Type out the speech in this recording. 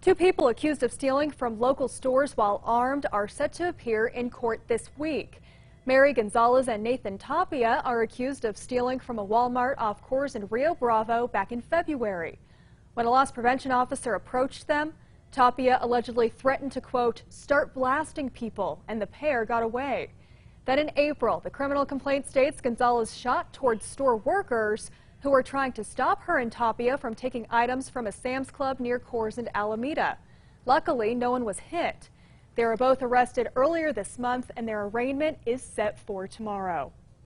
Two people accused of stealing from local stores while armed are set to appear in court this week. Mary Gonzalez and Nathan Tapia are accused of stealing from a Walmart off Coors in Rio Bravo back in February. When a loss prevention officer approached them, Tapia allegedly threatened to, quote, start blasting people, and the pair got away. Then in April, the criminal complaint states Gonzalez shot towards store workers who were trying to stop her and Tapia from taking items from a Sam's Club near Coors and Alameda. Luckily, no one was hit. They were both arrested earlier this month, and their arraignment is set for tomorrow.